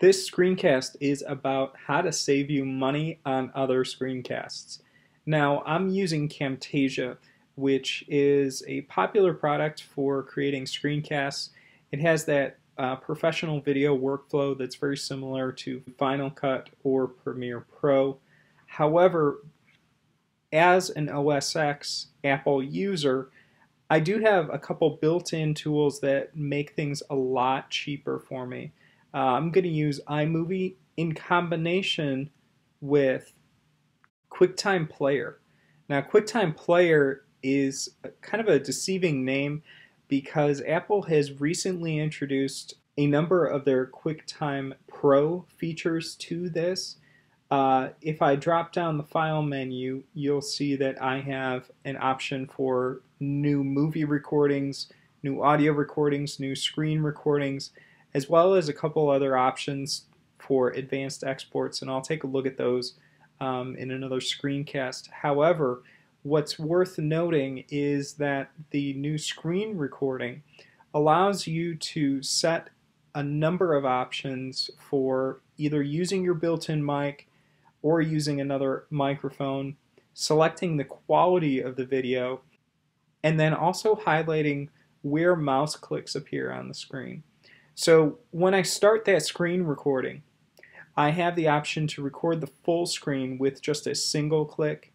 This screencast is about how to save you money on other screencasts. Now, I'm using Camtasia, which is a popular product for creating screencasts. It has that uh, professional video workflow that's very similar to Final Cut or Premiere Pro. However, as an OS X Apple user, I do have a couple built-in tools that make things a lot cheaper for me. Uh, I'm going to use iMovie in combination with QuickTime Player. Now, QuickTime Player is kind of a deceiving name because Apple has recently introduced a number of their QuickTime Pro features to this. Uh, if I drop down the file menu, you'll see that I have an option for new movie recordings, new audio recordings, new screen recordings, as well as a couple other options for advanced exports, and I'll take a look at those um, in another screencast. However, what's worth noting is that the new screen recording allows you to set a number of options for either using your built-in mic or using another microphone, selecting the quality of the video, and then also highlighting where mouse clicks appear on the screen. So when I start that screen recording, I have the option to record the full screen with just a single click,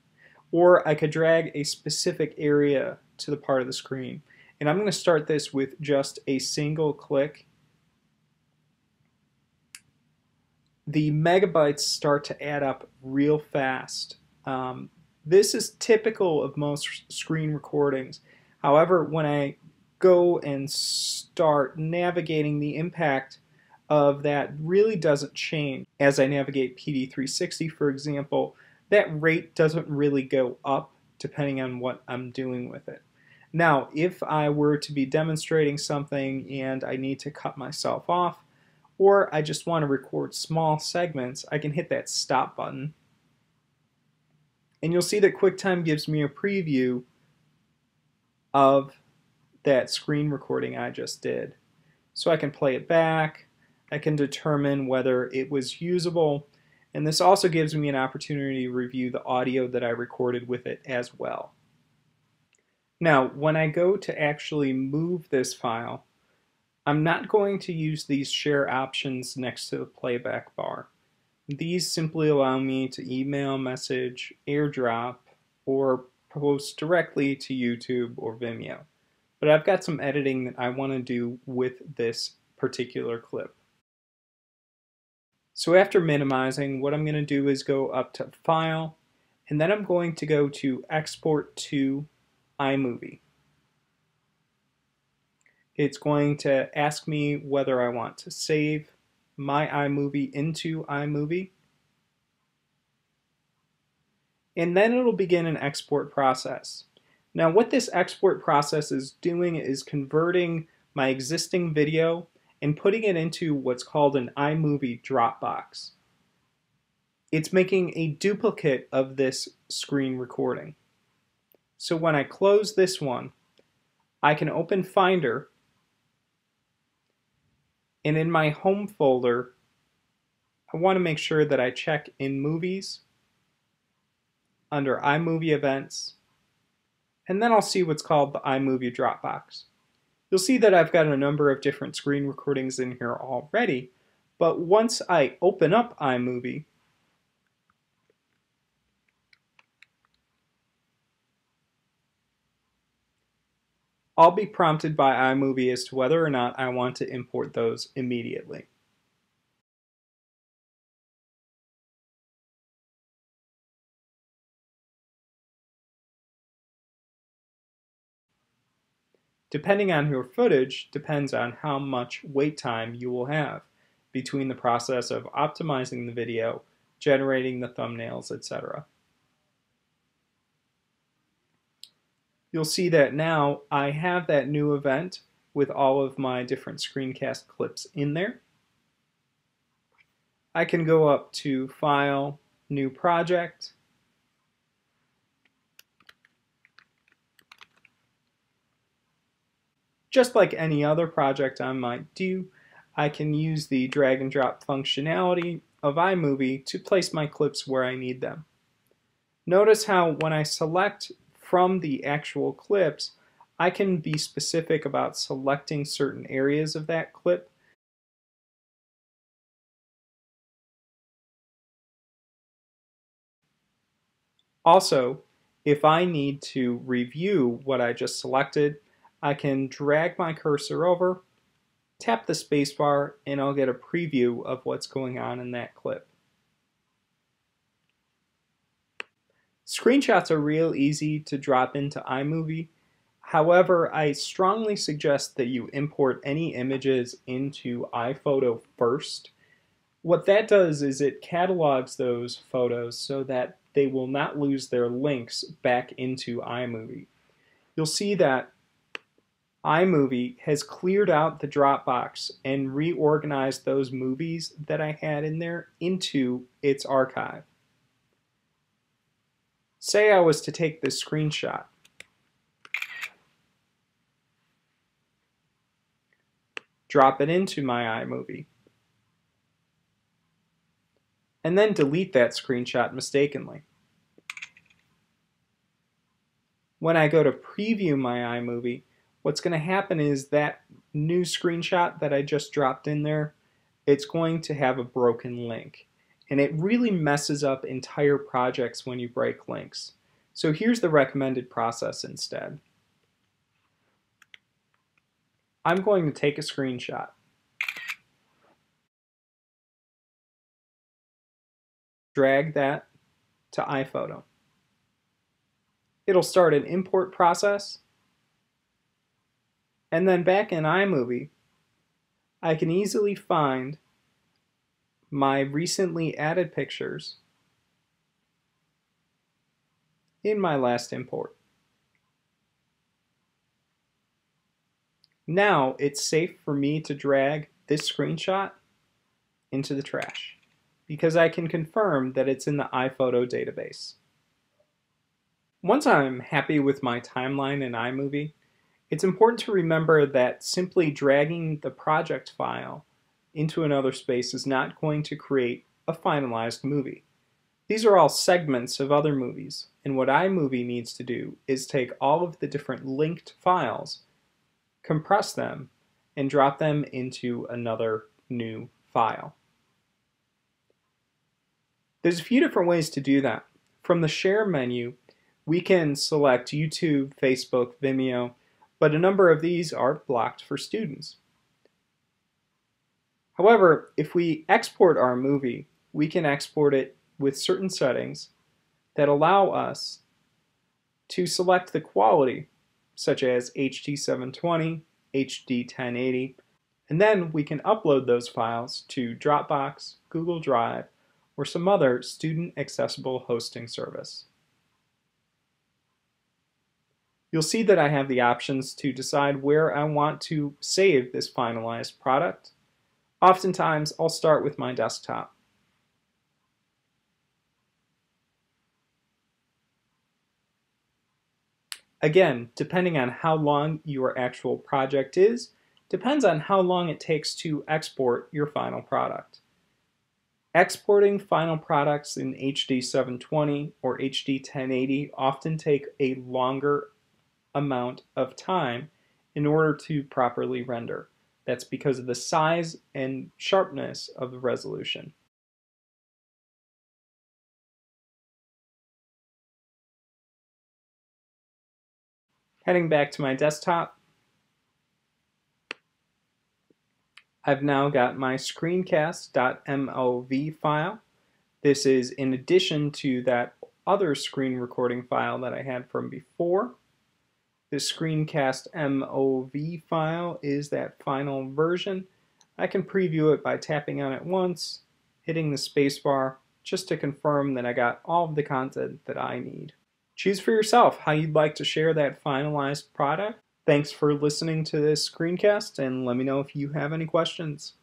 or I could drag a specific area to the part of the screen. And I'm going to start this with just a single click. The megabytes start to add up real fast. Um, this is typical of most screen recordings. However, when I go and start navigating the impact of that really doesn't change. As I navigate PD360, for example, that rate doesn't really go up depending on what I'm doing with it. Now, if I were to be demonstrating something and I need to cut myself off, or I just want to record small segments, I can hit that stop button. And you'll see that QuickTime gives me a preview of that screen recording I just did. So I can play it back, I can determine whether it was usable, and this also gives me an opportunity to review the audio that I recorded with it as well. Now, when I go to actually move this file, I'm not going to use these share options next to the playback bar. These simply allow me to email, message, airdrop, or post directly to YouTube or Vimeo but I've got some editing that I want to do with this particular clip. So after minimizing, what I'm going to do is go up to File, and then I'm going to go to Export to iMovie. It's going to ask me whether I want to save my iMovie into iMovie. And then it'll begin an export process. Now what this export process is doing is converting my existing video and putting it into what's called an iMovie Dropbox. It's making a duplicate of this screen recording. So when I close this one, I can open Finder and in my home folder, I want to make sure that I check in movies under iMovie events and then I'll see what's called the iMovie Dropbox. You'll see that I've got a number of different screen recordings in here already, but once I open up iMovie, I'll be prompted by iMovie as to whether or not I want to import those immediately. Depending on your footage depends on how much wait time you will have between the process of optimizing the video, generating the thumbnails, etc. You'll see that now I have that new event with all of my different screencast clips in there. I can go up to File, New Project, just like any other project I might do, I can use the drag and drop functionality of iMovie to place my clips where I need them. Notice how when I select from the actual clips, I can be specific about selecting certain areas of that clip. Also, if I need to review what I just selected, I can drag my cursor over, tap the spacebar, and I'll get a preview of what's going on in that clip. Screenshots are real easy to drop into iMovie. However, I strongly suggest that you import any images into iPhoto first. What that does is it catalogs those photos so that they will not lose their links back into iMovie. You'll see that iMovie has cleared out the Dropbox and reorganized those movies that I had in there into its archive. Say I was to take this screenshot. Drop it into my iMovie. And then delete that screenshot mistakenly. When I go to preview my iMovie, what's going to happen is that new screenshot that I just dropped in there, it's going to have a broken link. And it really messes up entire projects when you break links. So here's the recommended process instead. I'm going to take a screenshot. Drag that to iPhoto. It'll start an import process and then back in iMovie, I can easily find my recently added pictures in my last import. Now it's safe for me to drag this screenshot into the trash because I can confirm that it's in the iPhoto database. Once I'm happy with my timeline in iMovie, it's important to remember that simply dragging the project file into another space is not going to create a finalized movie. These are all segments of other movies, and what iMovie needs to do is take all of the different linked files, compress them, and drop them into another new file. There's a few different ways to do that. From the Share menu, we can select YouTube, Facebook, Vimeo, but a number of these are blocked for students. However, if we export our movie, we can export it with certain settings that allow us to select the quality, such as HD 720, HD 1080, and then we can upload those files to Dropbox, Google Drive, or some other student accessible hosting service. You'll see that I have the options to decide where I want to save this finalized product. Oftentimes, I'll start with my desktop. Again, depending on how long your actual project is, depends on how long it takes to export your final product. Exporting final products in HD 720 or HD 1080 often take a longer amount of time in order to properly render. That's because of the size and sharpness of the resolution. Heading back to my desktop, I've now got my screencast.mov file. This is in addition to that other screen recording file that I had from before. The screencast MOV file is that final version. I can preview it by tapping on it once, hitting the spacebar, just to confirm that I got all of the content that I need. Choose for yourself how you'd like to share that finalized product. Thanks for listening to this screencast and let me know if you have any questions.